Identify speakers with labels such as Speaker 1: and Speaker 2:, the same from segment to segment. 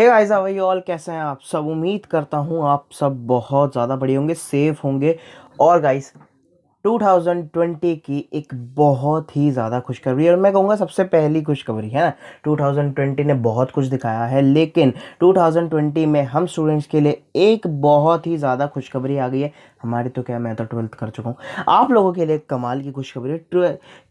Speaker 1: Hey guys भाई all कैसे हैं आप सब? उम्मीद करता हूँ आप सब बहुत ज़्यादा बड़े होंगे सेफ़ होंगे। और गाइस 2020 की एक बहुत ही ज़्यादा खुशखबरी, और मैं कहूँगा सबसे पहली खुशखबरी, है ना? 2020 ने बहुत कुछ दिखाया है, लेकिन 2020 में हम स्टूडेंट्स के लिए एक बहुत ही ज़्यादा खुशखबरी आ गई है। हमारी तो क्या, मैं तो ट्वेल्थ कर चुका हूँ। आप लोगों के लिए कमाल की खुशखबरी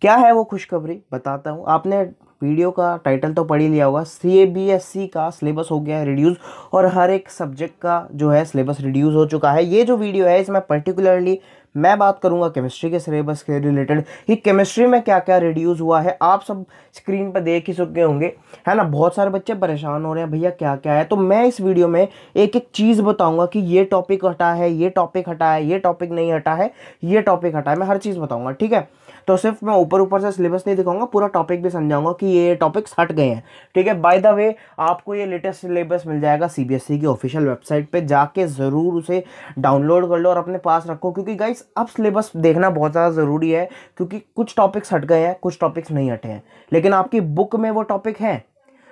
Speaker 1: क्या है वो खुशखबरी? बताता हूँ। आपने वीडियो का टाइटल तो पढ़ ही लिया होगा। सी सी का सिलेबस हो गया है रिड्यूस और हर एक सब्जेक्ट का जो है सिलेबस रिड्यूस हो चुका है। ये जो वीडियो है, इसमें पर्टिकुलरली मैं बात करूँगा केमिस्ट्री के सिलेबस के रिलेटेड कि केमिस्ट्री में क्या क्या रिड्यूस हुआ है। आप सब स्क्रीन पर देख ही चुके होंगे। है ना? बहुत सारे बच्चे परेशान हो रहे हैं, भैया क्या क्या है? तो मैं इस वीडियो में एक एक चीज़ बताऊँगा कि ये टॉपिक हटा है, ये टॉपिक हटा है, ये टॉपिक नहीं हटा है, ये टॉपिक हटा है। मैं हर चीज़ बताऊँगा, ठीक है? तो सिर्फ़ मैं ऊपर ऊपर से सिलेबस नहीं दिखाऊँगा, पूरा टॉपिक भी समझाऊँगा कि ये टॉपिक्स हट गए हैं। ठीक है? बाय द वे आपको ये लेटेस्ट सिलेबस मिल जाएगा सीबीएसई e की ऑफिशियल वेबसाइट पे, जाके ज़रूर उसे डाउनलोड कर लो और अपने पास रखो, क्योंकि गाइस अब सिलेबस देखना बहुत ज़्यादा ज़रूरी है, क्योंकि कुछ टॉपिक्स हट गए हैं, कुछ टॉपिक्स नहीं हटे हैं। लेकिन आपकी बुक में वो टॉपिक हैं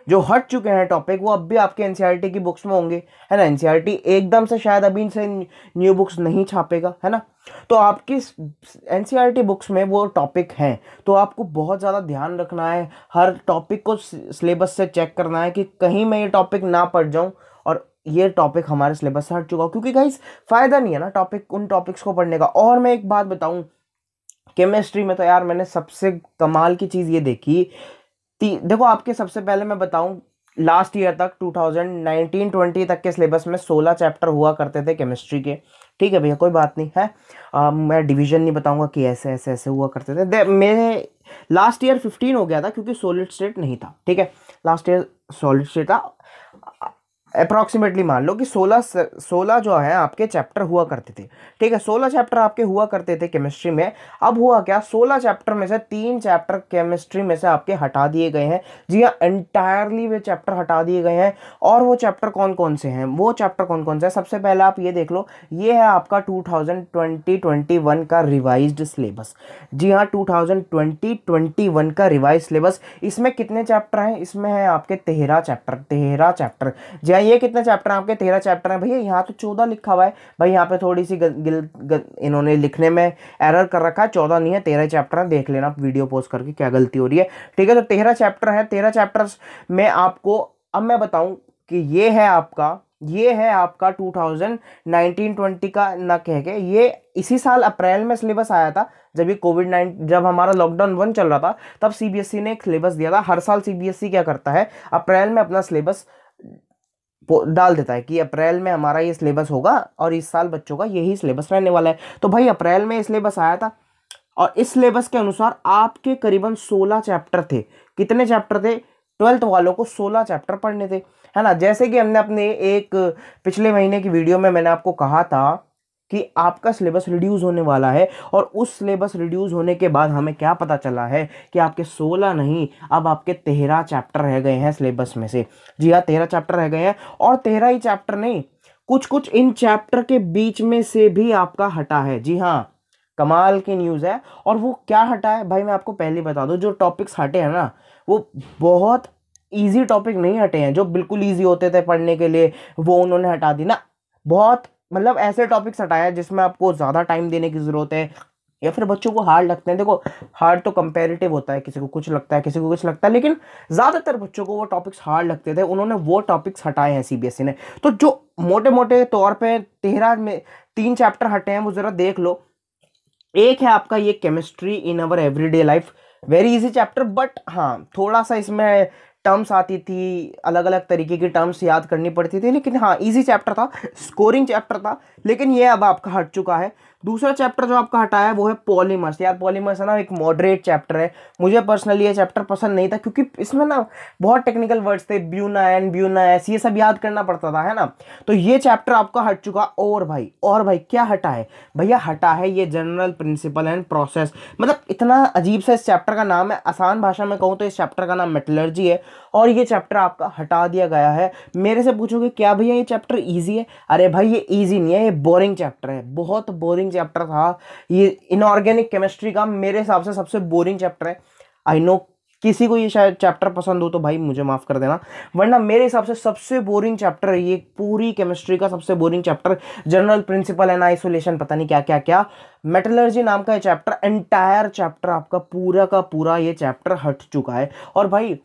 Speaker 1: जो हट चुके हैं टॉपिक वो अब भी आपके एनसीईआरटी की बुक्स में होंगे। है ना? एनसीईआरटी एकदम से शायद अभी इनसे न्यू बुक्स नहीं छापेगा, है ना? तो आपकी एनसीईआरटी बुक्स में वो टॉपिक हैं। तो आपको बहुत ज़्यादा ध्यान रखना है, हर टॉपिक को सिलेबस से चेक करना है कि कहीं मैं ये टॉपिक ना पढ़ जाऊँ और ये टॉपिक हमारे सिलेबस से हट चुका क्योंकि गाइस फ़ायदा नहीं है ना टॉपिक उन टॉपिक्स को पढ़ने का। और मैं एक बात बताऊँ केमिस्ट्री में तो यार मैंने सबसे कमाल की चीज़ ये देखी देखो आपके सबसे पहले मैं बताऊँ लास्ट ईयर तक 2019-20 तक के सिलेबस में 16 चैप्टर हुआ करते थे केमिस्ट्री के। ठीक है भैया कोई बात नहीं है? आ, मैं डिवीज़न नहीं बताऊँगा कि ऐसे ऐसे ऐसे हुआ करते थे। मेरे लास्ट ईयर 15 हो गया था क्योंकि सॉलिड स्टेट नहीं था। ठीक है? लास्ट ईयर सॉलिड स्टेट था। अप्रॉक्सीमेटली मान लो कि 16 16 जो है, आपके चैप्टर हुआ करते थे। ठीक है 16 चैप्टर आपके हुआ करते थे केमिस्ट्री में। अब हुआ क्या? 16 चैप्टर में से तीन चैप्टर केमिस्ट्री में से आपके हटा दिए गए हैं। जी हाँ एंटायरली वे चैप्टर हटा दिए गए हैं। और वो चैप्टर कौन कौन से हैं? वो चैप्टर कौन कौन से हैं? सबसे पहले आप ये देख लो, ये है आपका टू थाउज़ेंड का रिवाइज सिलेबस जी हाँ टू थाउज़ेंड का रिवाइज सिलेबस इसमें कितने चैप्टर हैं? इसमें है आपके तेरह चैप्टर तेरह चैप्टर जी हाँ ये कितने चैप्टर हैं आपके? तेरह चैप्टर हैं भैया, यहाँ तो चौदह लिखा हुआ है। भाई, यहाँ पे थोड़ी सी गिल इन्होंने लिखने में एरर कर रखा है। चौदह नहीं है, तेरह चैप्टर हैं, देख लेना वीडियो पोस्ट करके क्या गलती हो रही है। ठीक है तो तेरह चैप्टर है, तेरह चैप्टर्स में आपको, अब मैं बताऊँ कि ये है आपका, ये है आपका 2019-20 का न कह के, ये इसी साल अप्रैल में सिलेबस आया था, जब ये कोविड नाइन जब हमारा लॉकडाउन वन चल रहा था, तब सीबीएसई ने एक सिलेबस दिया था। हर साल सीबीएसई क्या करता है, अप्रैल में अपना सिलेबस डाल देता है कि अप्रैल में हमारा ये सिलेबस होगा और इस साल बच्चों का यही सिलेबस रहने वाला है। तो भाई, अप्रैल में सिलेबस आया था और इस सिलेबस के अनुसार आपके करीबन सोलह चैप्टर थे। कितने चैप्टर थे? ट्वेल्थ वालों को सोलह चैप्टर पढ़ने थे। है ना? जैसे कि हमने अपने एक पिछले महीने की वीडियो में मैंने आपको कहा था कि आपका सिलेबस रिड्यूस होने वाला है और उस सिलेबस रिड्यूस होने के बाद हमें क्या पता चला है कि आपके 16 नहीं, अब आपके तेरह चैप्टर रह गए हैं सिलेबस में से। जी हाँ तेरह चैप्टर रह गए हैं और तेरह ही चैप्टर नहीं कुछ कुछ इन चैप्टर के बीच में से भी आपका हटा है। जी हाँ कमाल की न्यूज़ है और वो क्या हटा है? भाई मैं आपको पहले बता दूँ, जो टॉपिक्स हटे हैं ना, वो बहुत ईजी टॉपिक नहीं हटे हैं, जो बिल्कुल ईजी होते थे पढ़ने के लिए, वो उन्होंने हटा दी ना। बहुत मतलब ऐसे टॉपिक्स हटाया जिसमें आपको ज़्यादा टाइम देने की ज़रूरत है, या फिर बच्चों को हार्ड लगते हैं। देखो हार्ड तो कंपेरेटिव होता है, किसी को कुछ लगता है, किसी को कुछ लगता है, लेकिन ज़्यादातर बच्चों को वो टॉपिक्स हार्ड लगते थे, उन्होंने वो टॉपिक्स हटाए हैं सीबीएसई ने। तो जो मोटे मोटे तौर पे तेरह में तीन चैप्टर हटे हैं, वो ज़रा देख लो। एक है आपका ये chemistry in our everyday life very easy chapter but हाँ थोड़ा सा इसमें टर्म्स आती थी अलग अलग तरीके की टर्म्स याद करनी पड़ती थी, लेकिन हाँ इजी चैप्टर था स्कोरिंग चैप्टर था, लेकिन ये अब आपका हट चुका है। दूसरा चैप्टर जो आपका हटाया है, वो है पॉलीमर्स यार पॉलीमर्स है ना, एक मॉडरेट चैप्टर है। मुझे पर्सनली ये चैप्टर पसंद नहीं था, क्योंकि इसमें ना बहुत टेक्निकल वर्ड्स थे ब्यूना एन ब्यूना एस ये सब याद करना पड़ता था, है ना? तो ये चैप्टर आपका हट चुका। और भाई और भाई, क्या हटा है? भैया, हटा है ये जनरल प्रिंसिपल एंड प्रोसेस मतलब इतना अजीब सा इस चैप्टर का नाम है। आसान भाषा में कहूँ तो इस चैप्टर का नाम मेटलर्जी है। और ये चैप्टर आपका हटा दिया गया है। मेरे से पूछोगे, क्या भैया ये चैप्टर ईजी है? अरे भाई, ये ईजी नहीं है, ये बोरिंग चैप्टर है। बहुत बोरिंग चैप्टर था। ये इनऑर्गेनिक केमिस्ट्री का मेरे हिसाब से सबसे बोरिंग चैप्टर है। आई नो किसी को ये शायद चैप्टर पसंद हो तो भाई मुझे माफ़ कर देना। वरना मेरे हिसाब से सबसे बोरिंग चैप्टर है ये पूरी केमिस्ट्री का सबसे boring chapter general principle and isolation पता नहीं क्या क्या क्या। मेटलर्जी नाम का ये चैप्टर एंटायर चैप्टर आपका पूरा का पूरा ये चैप्टर हट चुका है। और भाई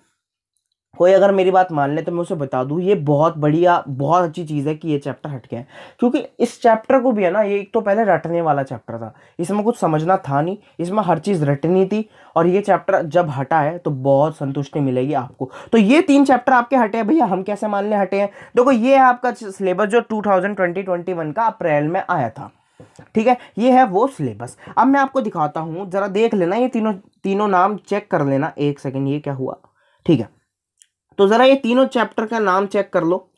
Speaker 1: कोई अगर मेरी बात मान ले तो मैं उसे बता दूँ, ये बहुत बढ़िया, बहुत अच्छी चीज़ है कि ये चैप्टर हट गया है। क्योंकि इस चैप्टर को भी है ना, ये एक तो पहले रटने वाला चैप्टर था। इसमें कुछ समझना था नहीं, इसमें हर चीज़ रटनी थी और ये चैप्टर जब हटा है तो बहुत संतुष्टि मिलेगी आपको। तो ये तीन चैप्टर आपके हटे हैं, भैया, हम कैसे मान लें हटे हैं? देखो, ये है आपका सिलेबस जो टू थाउज़ेंड का अप्रैल में आया था। ठीक है, ये है वो सिलेबस अब मैं आपको दिखाता हूँ, ज़रा देख लेना ये तीनों तीनों नाम चेक कर लेना, एक सेकेंड ये क्या हुआ? ठीक है। तो ज़रा ये तीनों चैप्टर का नाम चेक कर लो।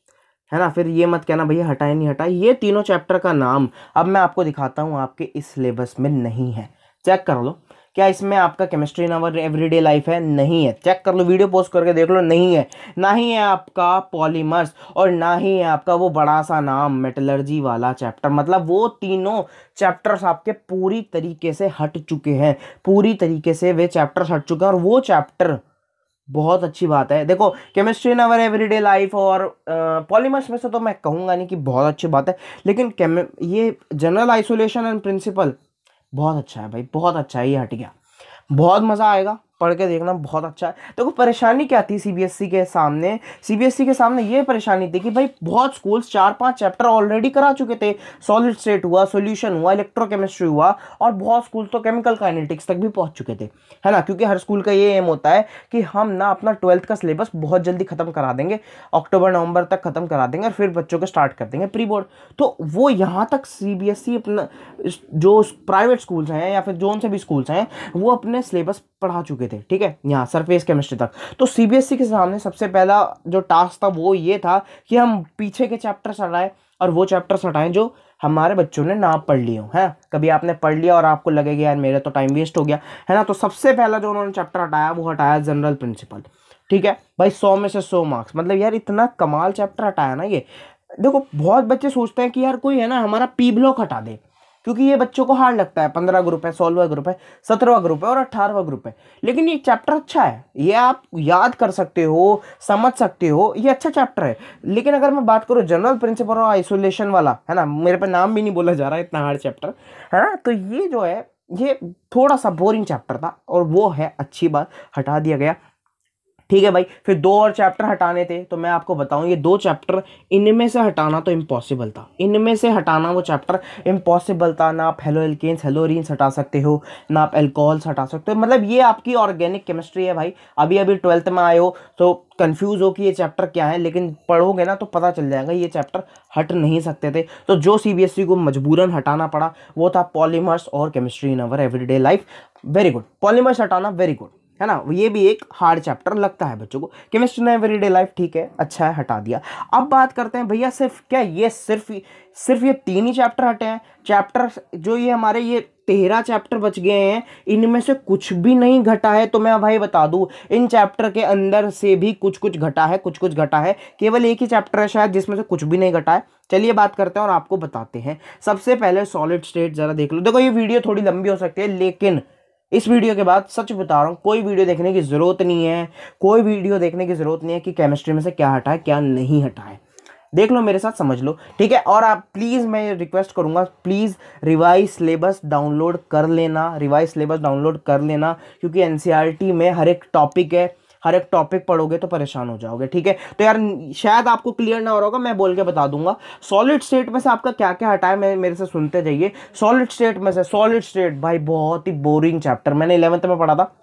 Speaker 1: है ना? फिर ये मत कहना, भैया, हटाए, नहीं हटाए। ये तीनों चैप्टर का नाम अब मैं आपको दिखाता हूँ, आपके इस सिलेबस में नहीं है। चेक कर लो। क्या इसमें आपका केमिस्ट्री अवर एवरीडे लाइफ है? नहीं है। चेक कर लो वीडियो पोस्ट करके देख लो, नहीं है। ना ही है आपका पॉलीमर्स और ना ही है आपका वो बड़ा सा नाम मेटलर्जी वाला चैप्टर मतलब वो तीनों चैप्टर्स आपके पूरी तरीके से हट चुके हैं। पूरी तरीके से वे चैप्टर्स हट चुके हैं और वो चैप्टर बहुत अच्छी बात है। देखो chemistry in our everyday life और पॉलीमर्स में से तो मैं कहूँगा नहीं कि बहुत अच्छी बात है, लेकिन ये जनरल आइसोलेशन एंड प्रिंसिपल बहुत अच्छा है भाई, बहुत अच्छा है, ये हट गया। बहुत मज़ा आएगा। पढ़ के देखना बहुत अच्छा है। देखो तो परेशानी क्या थी सीबीएसई के सामने? सीबीएसई के सामने ये परेशानी थी कि भाई, बहुत स्कूल्स चार पाँच चैप्टर ऑलरेडी करा चुके थे। सॉलिड स्टेट हुआ सोल्यूशन हुआ इलेक्ट्रोकेमिस्ट्री हुआ और बहुत स्कूल तो केमिकल काइनेटिक्स तक भी पहुँच चुके थे। है ना? क्योंकि हर स्कूल का ये एम होता है कि हम ना अपना ट्वेल्थ का सिलेबस बहुत जल्दी खत्म करा देंगे अक्टूबर नवंबर तक खत्म करा देंगे और फिर बच्चों को स्टार्ट कर देंगे प्री बोर्ड तो वो यहाँ तक सी अपना जो प्राइवेट स्कूल्स हैं या फिर जोन से भी स्कूल्स हैं, वो अपने सिलेबस पढ़ा चुके थे। ठीक है? यहाँ सरफेस केमिस्ट्री तक। तो सीबीएसई के सामने सबसे पहला जो टास्क था, वो ये था कि हम पीछे के चैप्टर्स हटाएँ और वो चैप्टर्स हटाएँ जो हमारे बच्चों ने ना पढ़ लिए हो, है? कभी आपने पढ़ लिया और आपको लगेगा यार मेरा तो टाइम वेस्ट हो गया, है ना? तो सबसे पहला जो उन्होंने चैप्टर हटाया, वो हटाया जनरल प्रिंसिपल ठीक है? भाई, सौ में से सौ मार्क्स मतलब यार इतना कमाल चैप्टर हटाया ना ये। देखो, बहुत बच्चे सोचते हैं कि यार कोई है ना, हमारा पी ब्लॉक हटा दे। क्योंकि ये बच्चों को हार्ड लगता है। पंद्रह ग्रुप है, सोलहवा ग्रुप है, सत्रहवा ग्रुप है और अट्ठारहवा ग्रुप है। लेकिन ये चैप्टर अच्छा है। ये आप याद कर सकते हो, समझ सकते हो, ये अच्छा चैप्टर है। लेकिन अगर मैं बात करूँ जनरल प्रिंसिपल और आइसोलेशन वाला, है ना, मेरे पे नाम भी नहीं बोला जा रहा है इतना हार्ड चैप्टर है ना तो ये जो है, ये थोड़ा सा बोरिंग चैप्टर था और वो है, अच्छी बात, हटा दिया गया। ठीक है भाई, फिर दो और चैप्टर हटाने थे तो मैं आपको बताऊँ, ये दो चैप्टर इनमें से हटाना तो इम्पॉसिबल था। इनमें से हटाना वो चैप्टर इम्पॉसिबल था, ना आप हेलो एल्केन्स हेलोरीन्स हटा सकते हो, ना आप एल्कोहल्स हटा सकते हो। मतलब ये आपकी ऑर्गेनिक केमिस्ट्री है भाई। अभी अभी ट्वेल्थ में आए हो तो कंफ्यूज हो कि ये चैप्टर क्या है, लेकिन पढ़ोगे ना तो पता चल जाएगा, ये चैप्टर हट नहीं सकते थे। तो जो सी को मजबूरन हटाना पड़ा, वो था पॉलीमर्स और chemistry in our everyday life very good polymers हटाना वेरी गुड है ना? ये भी एक हार्ड चैप्टर लगता है बच्चों को। केमिस्ट्री ने एवरीडे लाइफ ठीक है अच्छा है, हटा दिया। अब बात करते हैं, भैया सिर्फ़ क्या ये सिर्फ़ सिर्फ़ ये तीन ही चैप्टर हटे हैं? चैप्टर जो ये हमारे ये तेरह चैप्टर बच गए हैं, इनमें से कुछ भी नहीं घटा है तो मैं भाई बता दूँ, इन चैप्टर के अंदर से भी कुछ कुछ घटा है कुछ कुछ घटा है, केवल एक ही चैप्टर है शायद, जिसमें से कुछ भी नहीं घटा है। चलिए बात करते हैं और आपको बताते हैं। सबसे पहले सॉलिड स्टेट जरा देख लो। देखो, ये वीडियो थोड़ी लंबी हो सकती है, लेकिन इस वीडियो के बाद सच बता रहा हूँ, कोई वीडियो देखने की ज़रूरत नहीं है, कोई वीडियो देखने की ज़रूरत नहीं है कि केमिस्ट्री में से क्या हटाए, क्या नहीं हटाए। देख लो मेरे साथ, समझ लो, ठीक है? और आप प्लीज़ मैं रिक्वेस्ट करूँगा प्लीज़ रिवाइज सिलेबस डाउनलोड कर लेना रिवाइज सिलेबस डाउनलोड कर लेना, क्योंकि एनसीईआरटी में हर एक टॉपिक है हर एक टॉपिक पढ़ोगे तो परेशान हो जाओगे, ठीक है? तो यार, शायद आपको क्लियर ना हो रहा होगा, मैं बोल के बता दूँगा। सॉलिड स्टेट में से आपका क्या क्या हटाए मैं, मेरे से सुनते जाइए। सॉलिड स्टेट में से सॉलिड स्टेट भाई बहुत ही बोरिंग चैप्टर मैंने इलेवंथ में पढ़ा था।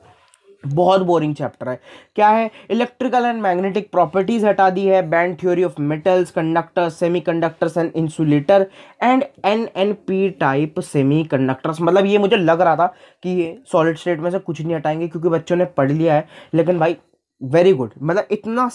Speaker 1: बहुत बोरिंग चैप्टर है। क्या है? इलेक्ट्रिकल एंड मैग्नेटिक प्रॉपर्टीज़ हटा दी है band theory of metals conductors semiconductors and insulator and n n p type semiconductors मतलब ये मुझे लग रहा था कि ये सॉलिड स्टेट में से कुछ नहीं हटाएँगे, क्योंकि बच्चों ने पढ़ लिया है। लेकिन भाई वेरी गुड मतलब इतना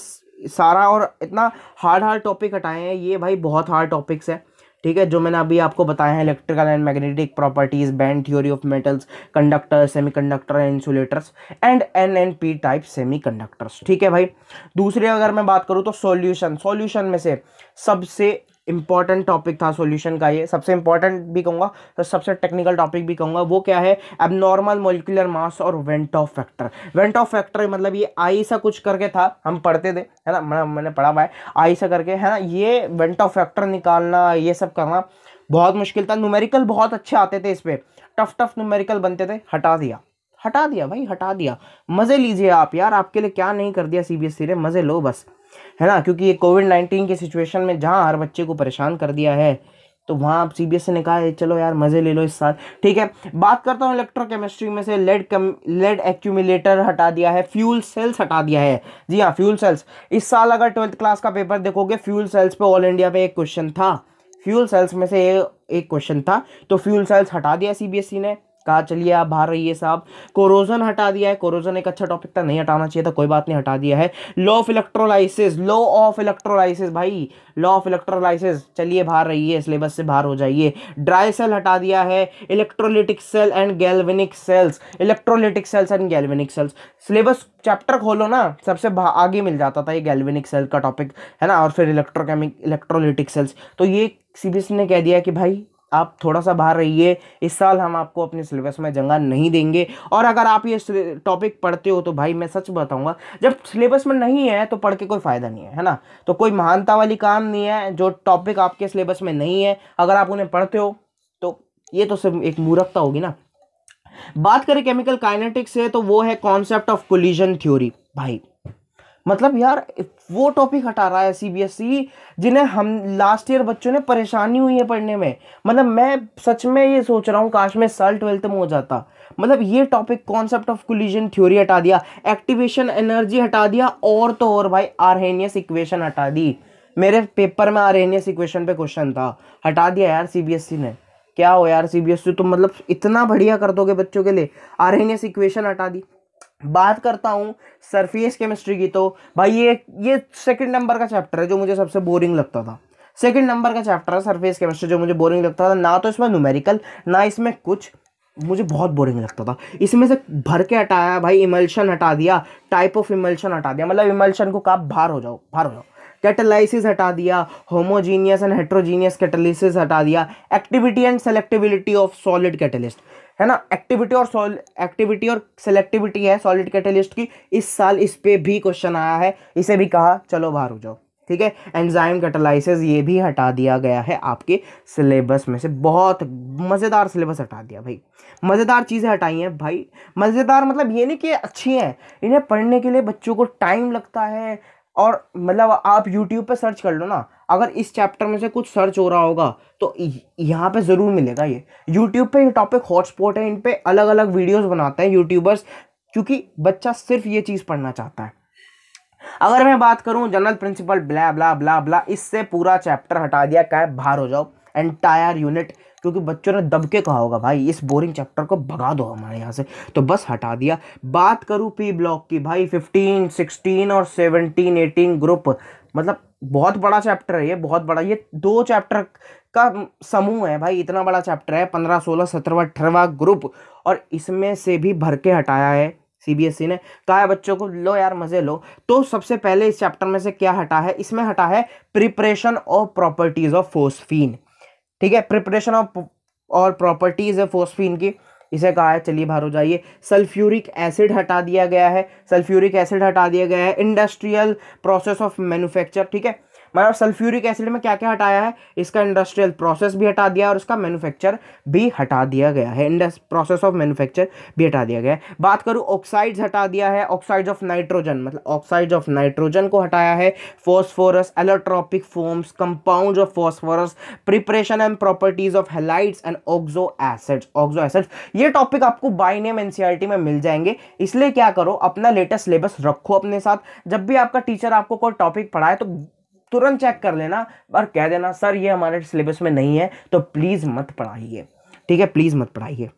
Speaker 1: सारा और इतना हार्ड हार्ड टॉपिक हटाए हैं, ये भाई बहुत हार्ड टॉपिक्स है। ठीक है, जो मैंने अभी आपको बताया है electrical and magnetic properties band theory of metals conductor and insulators and n n p type semi conductors ठीक है भाई, दूसरे अगर मैं बात करूँ तो सॉल्यूशन सॉल्यूशन में से सबसे इंपॉर्टेंट टॉपिक था सॉल्यूशन का ये। सबसे इंपॉर्टेंट भी कहूँगा तो सबसे टेक्निकल टॉपिक भी कहूँगा वो क्या है? अब नॉर्मल मोलिकुलर मास और van't Hoff factor van't Hoff factor मतलब ये आई सा कुछ करके था हम पढ़ते थे है ना? मैं, मैंने पढ़ा हुआ है आई सा करके है ना? ये वेंट ऑफ़ फैक्टर निकालना ये सब करना बहुत मुश्किल था। न्यूमेरिकल बहुत अच्छे आते थे इस पर टफ टफ न्यूमेरिकल बनते थे हटा दिया। हटा दिया भाई हटा दिया। मज़े लीजिए आप यार आपके लिए क्या नहीं कर दिया सीबीएसई ने मज़े लो बस। है ना? क्योंकि ये कोविड नाइन्टीन के सिचुएशन में जहाँ हर बच्चे को परेशान कर दिया है तो वहाँ आप सी ने कहा है चलो यार, मज़े ले लो इस साल। ठीक है, बात करता हूँ इलेक्ट्रोकेमिस्ट्री में से लेड कम लेड एक्यूमिलेटर हटा दिया है फ्यूल सेल्स हटा दिया है। जी हाँ फ्यूल सेल्स इस साल अगर ट्वेल्थ क्लास का पेपर देखोगे फ्यूल सेल्स पे ऑल इंडिया पे एक क्वेश्चन था। फ्यूल सेल्स में से एक क्वेश्चन था तो फ्यूल सेल्स हटा दिया सीबीएसई ने। कहा, चलिए, आप बाहर रहिए साहब। कोरोजन हटा दिया है। कोरोजन एक अच्छा टॉपिक था नहीं हटाना चाहिए था, कोई बात नहीं, हटा दिया है। Law of electrolysis law of electrolysis भाई लॉ ऑफ़ इलेक्ट्रोलाइसिस चलिए, बाहर रहिए सिलेबस से बाहर हो जाइए। ड्राई सेल हटा दिया है। Electrolytic cell and galvanic cells electrolytic cells and galvanic cells syllabus chapter खोलो ना, सबसे आगे मिल जाता था ये गैल्वेनिक सेल का टॉपिक है ना? और फिर इलेक्ट्रोकेमिक इलेक्ट्रोलिटिक सेल्स तो ये सीबीएसई ने कह दिया कि भाई आप थोड़ा सा बाहर रहिए। इस साल हम आपको अपने सिलेबस में जगह नहीं देंगे। और अगर आप ये टॉपिक पढ़ते हो तो भाई मैं सच बताऊँगा, जब सिलेबस में नहीं है तो पढ़ के कोई फ़ायदा नहीं है है ना? तो कोई महानता वाली काम नहीं है, जो टॉपिक आपके सिलेबस में नहीं है, अगर आप उन्हें पढ़ते हो तो ये तो सिर्फ़ एक मूर्खता होगी ना। बात करें केमिकल काइनेटिक्स से तो वो है कॉन्सेप्ट ऑफ़ कोलिजन थ्योरी भाई मतलब यार वो टॉपिक हटा रहा है सीबीएसई e, जिन्हें हम लास्ट ईयर बच्चों ने परेशानी हुई है पढ़ने में। मतलब मैं सच में ये सोच रहा हूँ काश में साल ट्वेल्थ में हो जाता। मतलब ये topic concept of collision theory हटा दिया एक्टिवेशन एनर्जी हटा दिया और तो और भाई आरहेनियस इक्वेशन हटा दी। मेरे पेपर में आरहेनियस इक्वेशन पे क्वेश्चन था। हटा दिया यार सीबीएसई e ने। क्या हो यार सीबीएसई e, तो मतलब इतना बढ़िया कर दोगे बच्चों के लिए? आरहेनियस इक्वेशन हटा दी। बात करता हूँ सरफेस केमिस्ट्री की तो भाई ये ये सेकंड नंबर का चैप्टर है जो मुझे सबसे बोरिंग लगता था। सेकंड नंबर का चैप्टर है सरफेस केमिस्ट्री जो मुझे बोरिंग लगता था। ना तो इसमें न्यूमेरिकल ना इसमें कुछ, मुझे बहुत बोरिंग लगता था। इसमें से भर के हटाया, भाई इमल्शन हटा दिया टाइप ऑफ़ इमल्शन हटा दिया। मतलब इमल्शन को कहा बाहर हो जाओ, बाहर हो जाओ। कैटेलाइसिस हटा दिया होमोजीनियस एंड हेट्रोजीनियस कैटेलिसिस हटा दिया। Activity and selectivity of solid catalyst है ना? एक्टिविटी और सॉल एक्टिविटी और सेलेक्टिविटी है सॉलिड कैटलिस्ट की। इस साल इस पर भी क्वेश्चन आया है। इसे भी कहा, चलो बाहर हो जाओ। ठीक है? एंजाइम कैटेलाइसिस ये भी हटा दिया गया है आपके सिलेबस में से। बहुत मज़ेदार सिलेबस हटा दिया भाई। मज़ेदार चीज़ें हटाई हैं भाई। मज़ेदार मतलब ये नहीं कि अच्छी हैं। इन्हें पढ़ने के लिए बच्चों को टाइम लगता है। और मतलब आप यूट्यूब पे सर्च कर लो ना, अगर इस चैप्टर में से कुछ सर्च हो रहा होगा तो यहाँ पे ज़रूर मिलेगा ये। यूट्यूब पे ये टॉपिक हॉटस्पॉट है, इन पे अलग अलग वीडियोस बनाते हैं यूट्यूबर्स क्योंकि बच्चा सिर्फ़ ये चीज़ पढ़ना चाहता है। अगर मैं बात करूँ general principle blah blah blah blah इससे पूरा चैप्टर हटा दिया क्या बाहर हो जाओ एंटायर यूनिट क्योंकि बच्चों ने दब के कहा होगा, भाई, इस बोरिंग चैप्टर को भगा दो हमारे यहाँ से। तो बस हटा दिया। बात करूँ पी ब्लॉक की, भाई फिफ्टीन सिक्सटीन और सेवनटीन एटीन ग्रुप मतलब बहुत बड़ा चैप्टर है ये, बहुत बड़ा। ये दो चैप्टर का समूह है भाई, इतना बड़ा चैप्टर है, पंद्रह, सोलह, सत्रहवा, अठारहवा ग्रुप और इसमें से भी भर के हटाया है सीबीएसई ने। कहा है बच्चों को, लो यार, मज़े लो। तो सबसे पहले इस चैप्टर में से क्या हटा है? इसमें हटा है preparation of properties of phosphine ठीक है? प्रिपरेशन ऑफ़ और प्रॉपर्टीज़ है फोस्फीन की। इसे कहा है, चलिए बाहर हो जाइए। सल्फ्यूरिक एसिड हटा दिया गया है। सल्फ्यूरिक एसिड हटा दिया गया है। इंडस्ट्रियल प्रोसेस ऑफ़ मैन्युफैक्चर ठीक है? मतलब सल्फ्यूरिक एसिड में क्या क्या हटाया है? इसका इंडस्ट्रियल प्रोसेस भी हटा दिया और उसका मैनुफैक्चर भी हटा दिया गया है। प्रोसेस ऑफ़ मैन्युफैक्चर भी हटा दिया गया है। बात करूँ ऑक्साइड्स हटा दिया है ऑक्साइड्स ऑफ़ नाइट्रोजन मतलब ऑक्साइड्स ऑफ़ नाइट्रोजन को हटाया है। Phosphorus allotropic forms compound of phosphorus preparation and properties of halides and oxo acids oxo acids ये टॉपिक आपको बाई नेम एनसीईआरटी में मिल जाएँगे। इसलिए क्या करो, अपना लेटेस्ट सिलेबस रखो अपने साथ। जब भी आपका टीचर आपको कोई टॉपिक पढ़ाए तो तुरंत चेक कर लेना और कह देना, सर, ये हमारे सिलेबस में नहीं है तो प्लीज़ मत पढ़ाइए। ठीक है? प्लीज़ मत पढ़ाइए।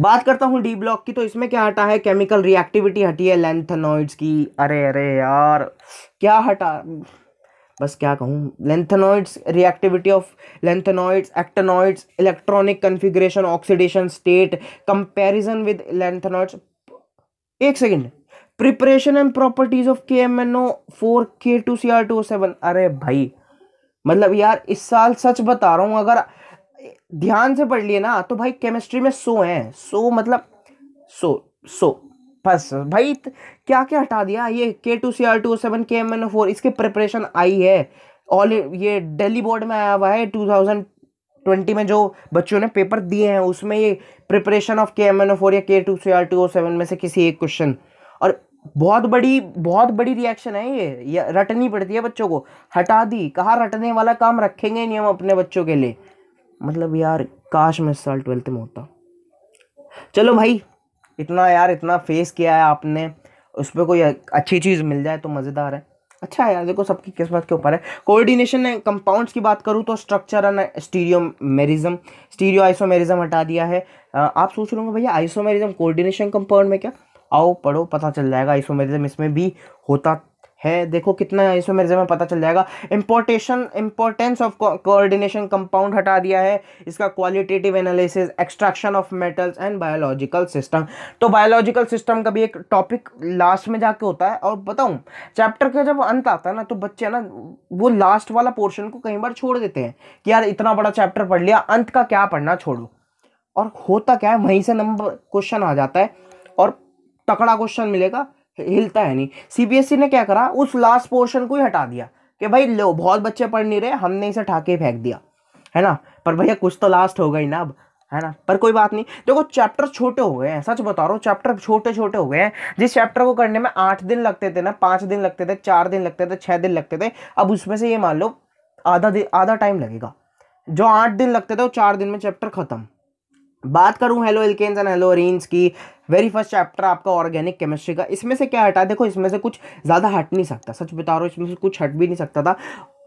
Speaker 1: बात करता हूँ डी ब्लॉक की तो इसमें क्या हटा है? केमिकल रिएक्टिविटी हटी है लेंथनॉइड्स की। अरे अरे यार, क्या हटा? बस क्या कहूँ, lanthanoids, reactivity of lanthanoids, actinoids, electronic configuration, oxidation state, comparison with lanthanoids. एक second. Preparation and properties of K M N O four K two C R two seven. अरे भाई मतलब यार, इस साल सच बता रहा हूँ, अगर ध्यान से पढ़ लिए ना तो भाई केमिस्ट्री में सो है, सो मतलब सो सो, बस भाई, क्या क्या हटा दिया ये K two C R two seven K M N O four, इसकी प्रिपरेशन आई है। ऑल ये दिल्ली बोर्ड में आया हुआ है टू थाउज़ेंड ट्वेंटी में जो बच्चों ने पेपर दिए हैं, उसमें ये preparation of K M N O four या K two C R two O seven में से किसी एक क्वेश्चन और बहुत बड़ी बहुत बड़ी रिएक्शन है ये। रटनी पड़ती है बच्चों को। हटा दी। कहा रटने वाला काम रखेंगे नहीं हम अपने बच्चों के लिए? मतलब यार, काश मैं साल ट्वेल्थ में होता। चलो भाई, इतना यार, इतना फेस किया है आपने। उस पर कोई अच्छी चीज़ मिल जाए तो मज़ेदार है। अच्छा है यार, देखो सबकी किस्मत के ऊपर है। कोऑर्डिनेशन कंपाउंड्स की बात करूँ तो structure and stereomerism stereo isomerism हटा दिया है। आप सोच रहे भैया आइसोमेरिज्म कोऑर्डिनेशन कंपाउंड में क्या? आओ, पढ़ो, पता चल जाएगा। आइसोमेरिज्म इसमें भी होता है। देखो कितना आइसोमेरिज्म में पता चल जाएगा। Importation importance of coordination compound हटा दिया है। इसका qualitative analysis extraction of metals and biological system तो बायोलॉजिकल सिस्टम का भी एक टॉपिक लास्ट में जाके होता है। और बताऊँ चैप्टर का जब अंत आता है ना तो बच्चे ना वो लास्ट वाला पोर्शन को कई बार छोड़ देते हैं कि यार इतना बड़ा चैप्टर पढ़ लिया, अंत का क्या पढ़ना छोड़ो। और होता क्या है, वहीं से नंबर क्वेश्चन आ जाता है। तकड़ा क्वेश्चन मिलेगा, हिलता है नहीं। सीबीएसई e ने क्या करा, उस लास्ट पोर्शन को ही हटा दिया, कि भाई लो, बहुत बच्चे पढ़ नहीं रहे, हमने इसे ठाके फेंक दिया, है ना? पर भैया कुछ तो लास्ट हो गई ना अब, है ना? पर कोई बात नहीं। देखो चैप्टर छोटे हो गए हैं, सच बता रहा हूँ चैप्टर छोटे छोटे हो गए हैं। जिस चैप्टर को करने में आठ दिन लगते थे ना, पाँच दिन लगते थे, चार दिन लगते थे छः दिन लगते थे, अब उसमें से ये मान लो, आधा दिन आधा टाइम लगेगा। जो आठ दिन लगते थे, वो चार दिन में चैप्टर खत्म। बात करूँ haloalkanes and haloarenes की वेरी फ़र्स्ट चैप्टर आपका ऑर्गेनिक केमिस्ट्री का, इसमें से क्या हटा, देखो इसमें से कुछ ज़्यादा हट नहीं सकता, सच बता रहा हूँ, इसमें से कुछ हट भी नहीं सकता था।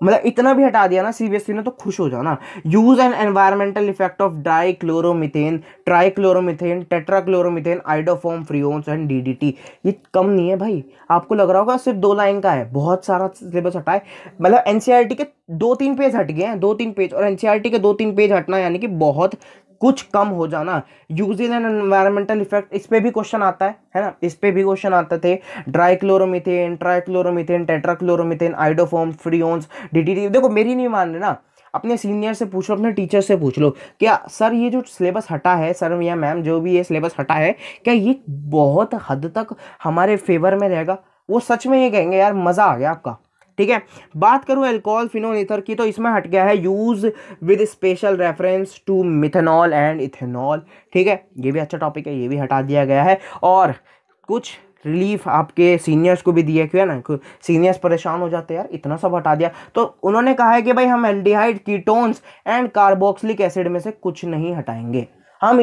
Speaker 1: मतलब इतना भी हटा दिया ना सीबीएसई ने तो खुश हो जाओ ना। Use and environmental effect of dichloromethane trichloromethane tetrachloromethane iodoform freons and DDT ये कम नहीं है भाई। आपको लग रहा होगा सिर्फ़ दो लाइन का है, बहुत सारा सिलेबस हटा है। मतलब एनसीईआरटी के दो तीन पेज हट गए हैं, दो तीन पेज और एनसीईआरटी के दो तीन पेज हटना यानी कि बहुत कुछ कम हो जाना। यूजेज एंड एनवायरमेंटल इफ़ेक्ट इस पर भी क्वेश्चन आता है है ना? इस पर भी क्वेश्चन आते थे। Dichloromethane trichloromethane tetrachloromethane iodoform freons DTT देखो, मेरी नहीं मान रहे ना। अपने सीनियर से पूछ लो अपने टीचर से पूछ लो, क्या सर, ये जो सिलेबस हटा है, सर या मैम जो भी ये सिलेबस हटा है, क्या ये बहुत हद तक हमारे फेवर में रहेगा? वो सच में ये कहेंगे, यार, मज़ा आ गया आपका। ठीक है? बात करूँ एल्कोहल फिनोल ईथर की तो इसमें हट गया है use with special reference to methanol and ethanol ठीक है? ये भी अच्छा टॉपिक है, ये भी हटा दिया गया है। और कुछ रिलीफ आपके सीनियर्स को भी दिया क्यों ना? सीनियर्स परेशान हो जाते हैं, यार, इतना सब हटा दिया। तो उन्होंने कहा है कि भाई, हम aldehyde ketones and carboxylic acid में से कुछ नहीं हटाएँगे। हम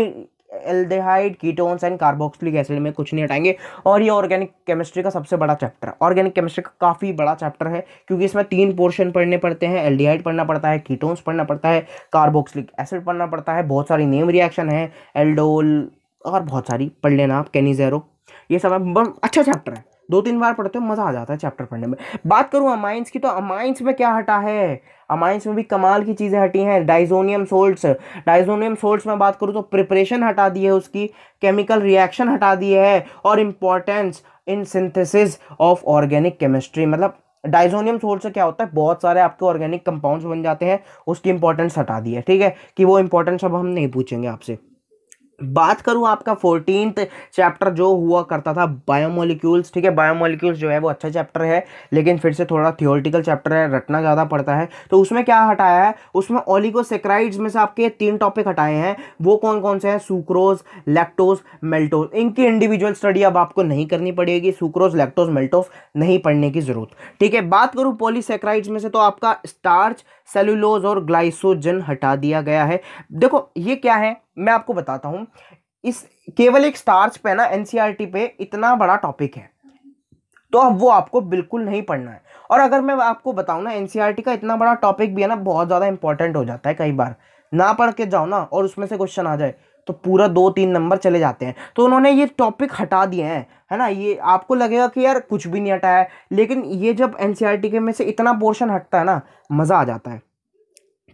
Speaker 1: aldehyde, ketones and carboxylic acid में कुछ नहीं हटाएँगे। और ये ऑर्गेनिक केमिस्ट्री का सबसे बड़ा चैप्टर है। ऑर्गेनिक केमिस्ट्री का काफ़ी बड़ा चैप्टर है, क्योंकि इसमें तीन पोर्शन पढ़ने पड़ते हैं। एल्डिहाइड पढ़ना पड़ता है, कीटोन्स पढ़ना पड़ता है, कार्बोक्सिलिक एसिड पढ़ना पड़ता है, बहुत सारी नेम रिएक्शन है, एल्डोल और बहुत सारी, पढ़ लेना आप कैनीजेरो ये सब अच्छा चैप्टर है। दो तीन बार पढ़ते हो, मज़ा आ जाता है चैप्टर पढ़ने में। बात करूँ अमाइंस की तो अमाइंस में क्या हटा है? अमाइंस में भी कमाल की चीज़ें हटी हैं डाइजोनियम सोल्ट्स डाइजोनियम सोल्ट्स में बात करूँ तो प्रिपरेशन हटा दी है उसकी केमिकल रिएक्शन हटा दी है, और importance in synthesis of organic chemistry मतलब डाइजोनियम सोल्ट से क्या होता है? बहुत सारे आपके ऑर्गेनिक कंपाउंड्स बन जाते हैं, उसकी इंपॉर्टेंस हटा दी है, ठीक है? कि वो इंपॉर्टेंस अब हम नहीं पूछेंगे आपसे। बात करूँ आपका फोर्टीन चैप्टर जो हुआ करता था बायोमोलिक्यूल्स ठीक है? बायोमोलिक्यूल्स जो है वो अच्छा चैप्टर है, लेकिन फिर से थोड़ा थियोरटिकल चैप्टर है, रटना ज़्यादा पड़ता है। तो उसमें क्या हटाया है? उसमें ओलिगोसेक्राइड्स में से आपके तीन टॉपिक हटाए हैं। वो कौन कौन से हैं? सुक्रोज लैक्टोज मेल्टोज इनकी इंडिविजुअल स्टडी अब आपको नहीं करनी पड़ेगी। सुक्रोज लैक्टोज मेल्टोज नहीं पढ़ने की ज़रूरत। ठीक है, बात करूँ पोलीसेक्राइड्स में से तो आपका स्टार्च सेलुलोज और ग्लाइसोजन हटा दिया गया है। देखो, ये क्या है? मैं आपको बताता हूँ, इस केवल एक स्टार्च पे ना एनसीईआरटी पे इतना बड़ा टॉपिक है। तो अब वो आपको बिल्कुल नहीं पढ़ना है। और अगर मैं आपको बताऊँ ना एनसीईआरटी का इतना बड़ा टॉपिक भी है ना, बहुत ज़्यादा इंपॉर्टेंट हो जाता है कई बार। ना पढ़ के जाओ ना, और उसमें से क्वेश्चन आ जाए तो पूरा दो तीन नंबर चले जाते हैं। तो उन्होंने ये टॉपिक हटा दिए हैं, है ना? ये आपको लगेगा कि यार कुछ भी नहीं हटाया, लेकिन ये जब एन के में से इतना पोर्शन हटता है ना, मज़ा आ जाता है।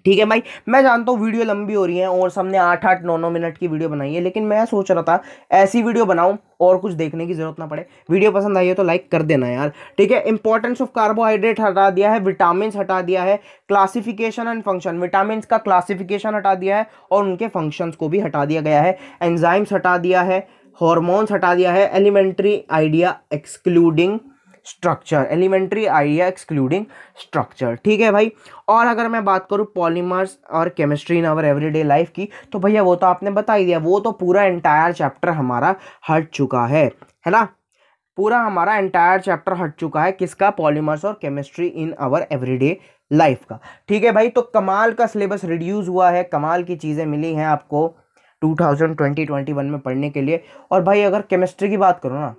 Speaker 1: ठीक है भाई, मैं जानता हूँ वीडियो लंबी हो रही है और सबने आठ आठ, नौ नौ मिनट की वीडियो बनाई है, लेकिन मैं सोच रहा था ऐसी वीडियो बनाऊँ और कुछ देखने की ज़रूरत ना पड़े। वीडियो पसंद आई है तो लाइक कर देना यार, ठीक है? इंपॉर्टेंस ऑफ़ कार्बोहाइड्रेट हटा दिया है विटामिन हटा दिया है क्लासिफिकेशन एंड फ़ंक्शन विटामिन का क्लासिफिकेशन हटा दिया है और उनके फ़ंक्शन को भी हटा दिया गया है। एंजाइम्स हटा दिया है हॉर्मोन्स हटा दिया है elementary idea excluding structure elementary idea excluding structure ठीक है भाई? और अगर मैं बात करूँ पॉलीमर्स और chemistry in our everyday life की तो भैया वो तो आपने बता ही दिया, वो तो पूरा एंटायर चैप्टर हमारा हट चुका है है ना? पूरा हमारा एंटायर चैप्टर हट चुका है किसका? पॉलीमर्स और chemistry in our everyday life का। ठीक है भाई? तो कमाल का सिलेबस रिड्यूस हुआ है, कमाल की चीज़ें मिली हैं आपको 2020-21 में पढ़ने के लिए। और भाई अगर केमिस्ट्री की बात करो ना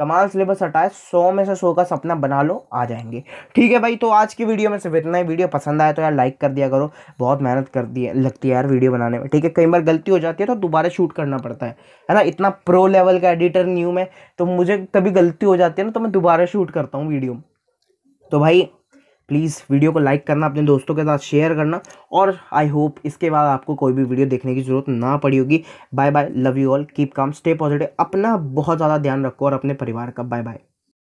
Speaker 1: कमाल सिलेबस हटाए, सौ में से सौ का सपना बना लो, आ जाएँगे। ठीक है भाई तो आज की वीडियो में सिर्फ़ इतना ही। वीडियो पसंद आया तो यार लाइक कर दिया करो। बहुत मेहनत कर दी है, लगती है यार वीडियो बनाने में। ठीक है, कई बार गलती हो जाती है तो दोबारा शूट करना पड़ता है। है ना, इतना प्रो लेवल का एडिटर न्यू मैं तो मुझे कभी गलती हो जाती है ना तो मैं दोबारा शूट करता हूँ वीडियो। तो भाई प्लीज़ वीडियो को लाइक करना, अपने दोस्तों के साथ शेयर करना और आई होप इसके बाद आपको कोई भी वीडियो देखने की ज़रूरत ना पड़ी होगी। Bye bye, love you all, keep calm, stay positive, अपना बहुत ज़्यादा ध्यान रखो और अपने परिवार का बाय बाय।